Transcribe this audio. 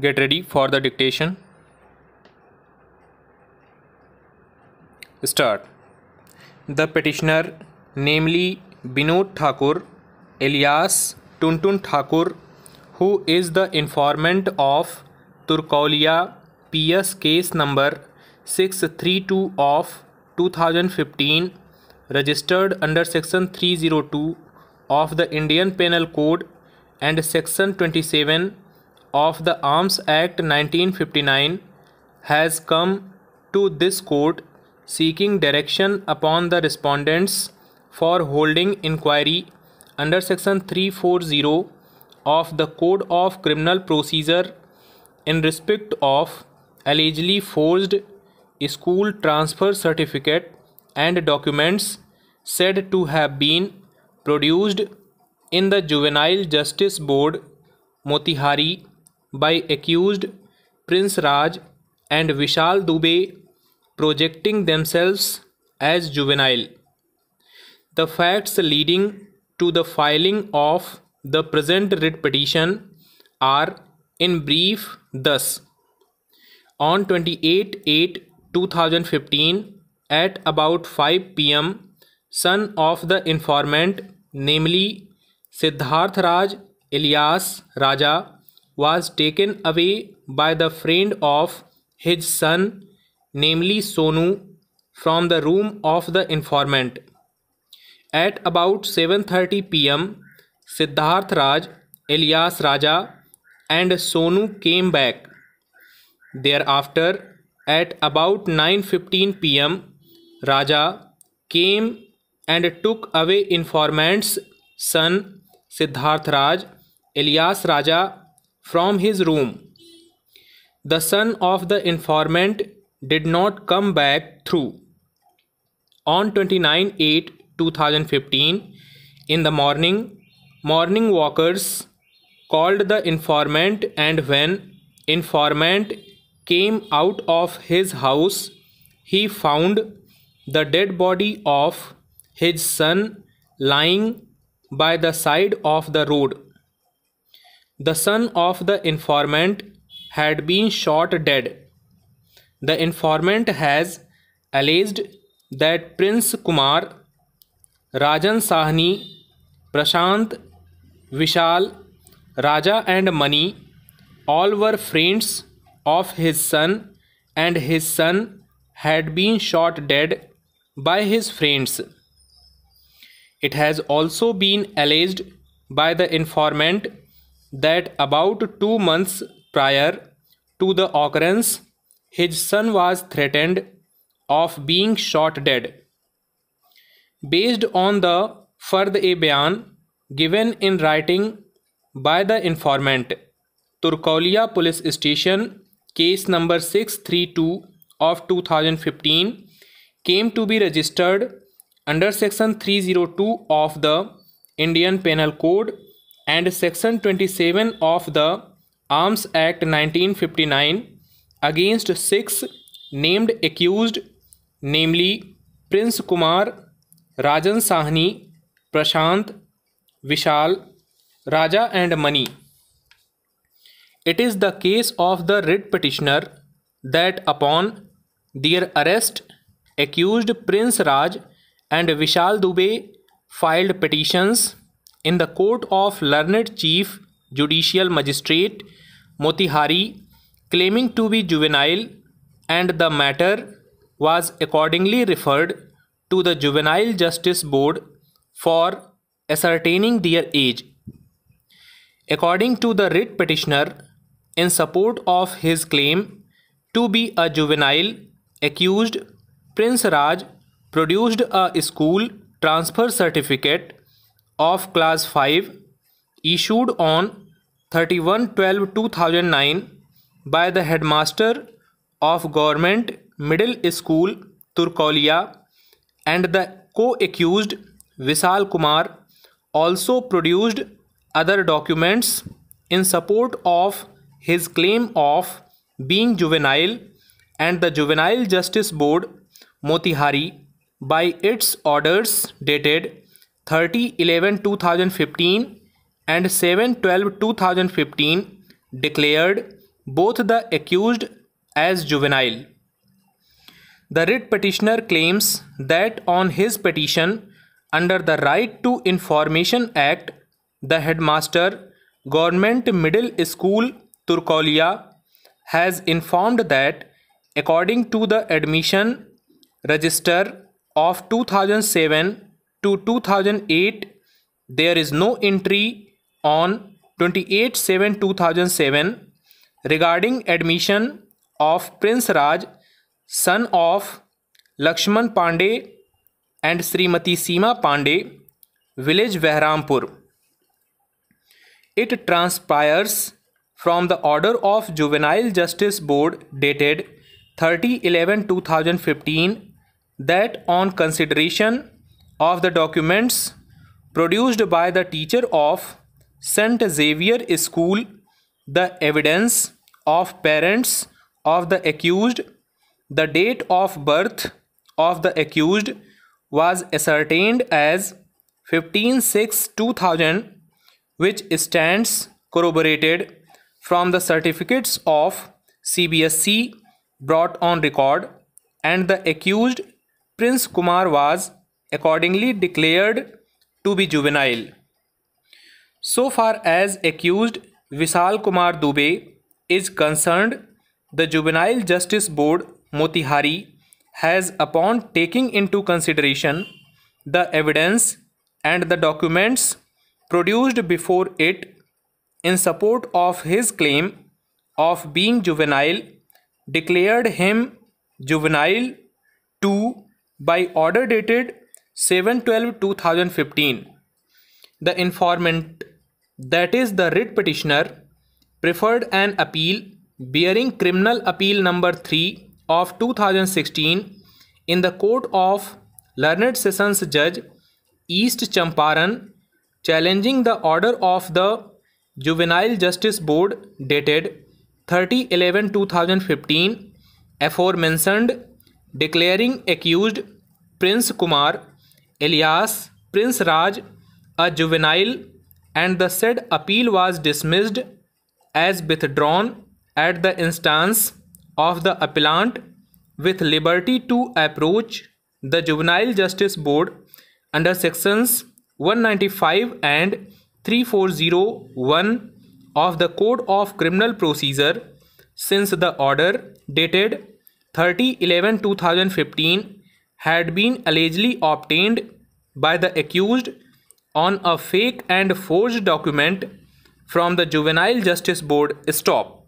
Get ready for the dictation. Start. The petitioner, namely Binod Thakur, alias Tuntun Thakur, who is the informant of Turkolia PS case number 632 of 2015, registered under section 302 of the Indian Penal Code and section 27 of the Arms Act 1959 has come to this court seeking direction upon the respondents for holding inquiry under section 340 of the Code of Criminal Procedure in respect of allegedly forged school transfer certificate and documents said to have been produced in the Juvenile Justice Board Motihari by accused Prince Raj and Vishal Dubey projecting themselves as juvenile. The facts leading to the filing of the present writ petition are in brief thus on 28 8 2015 at about 5 pm son of the informant namely Siddharth Raj alias Raja was taken away by the friend of his son, namely Sonu, from the room of the informant. At about 7:30 p.m., Siddharth Raj, alias Raja, and Sonu came back. Thereafter, at about 9:15 p.m., Raja came and took away informant's son Siddharth Raj, alias Raja, from his room. The son of the informant did not come back through. On 29 8 2015, in the morning, morning walkers called the informant, and when informant came out of his house, he found the dead body of his son lying by the side of the road. The son of the informant had been shot dead. The informant has alleged that Prince Kumar, Rajan Sahni, Prashant, Vishal, Raja and Mani all were friends of his son and his son had been shot dead by his friends. It has also been alleged by the informant that about two months prior to the occurrence, his son was threatened of being shot dead. Based on the fard e bayan given in writing by the informant, Turkolia Police Station case number 632 of 2015 came to be registered under section 302 of the Indian Penal Code and Section 27 of the Arms Act 1959 against six named accused, namely Prince Kumar, Rajan Sahni, Prashant, Vishal, Raja, and Mani. It is the case of the writ petitioner that upon their arrest, accused Prince Raj and Vishal Dubey filed petitions in the court of learned chief judicial magistrate Motihari claiming to be juvenile and the matter was accordingly referred to the Juvenile Justice Board for ascertaining their age. According to the writ petitioner, in support of his claim to be a juvenile, accused Prince Raj produced a school transfer certificate of class 5 issued on 31/12/2009 by the headmaster of government middle school Turkolia and the co-accused Vishal Kumar also produced other documents in support of his claim of being juvenile and the Juvenile Justice Board Motihari by its orders dated 30 11 2015 and 7 12 2015 declared both the accused as juvenile. The writ petitioner claims that on his petition under the Right to Information Act, the headmaster, Government Middle School, Turkolia, has informed that according to the admission register of 2007 to 2008 there is no entry on 28 7 2007 regarding admission of prince raj son of lakshman pandey and srimati seema pandey village vehrampur it transpires from the order of juvenile justice board dated 30 11 2015 that on consideration of the documents produced by the teacher of St. Xavier School, the evidence of parents of the accused, the date of birth of the accused was ascertained as 15 6 2000, which stands corroborated from the certificates of CBSE brought on record and the accused Prince Kumar was accordingly declared to be juvenile. So far as accused Vishal Kumar Dubey is concerned, the Juvenile Justice Board Motihari has upon taking into consideration the evidence and the documents produced before it in support of his claim of being juvenile declared him juvenile 2 by order dated 7-12-2015. The informant, that is the writ petitioner, preferred an appeal bearing criminal appeal number 3 of 2016 in the court of learned sessions judge East Champaran challenging the order of the Juvenile Justice Board dated 30 11 2015 aforementioned declaring accused Prince Kumar alias Prince Raj a juvenile and the said appeal was dismissed as withdrawn at the instance of the appellant with liberty to approach the Juvenile Justice Board under sections 195 and 3401 of the Code of Criminal Procedure since the order dated 30 11 2015 had been allegedly obtained by the accused on a fake and forged document from the Juvenile Justice Board stop.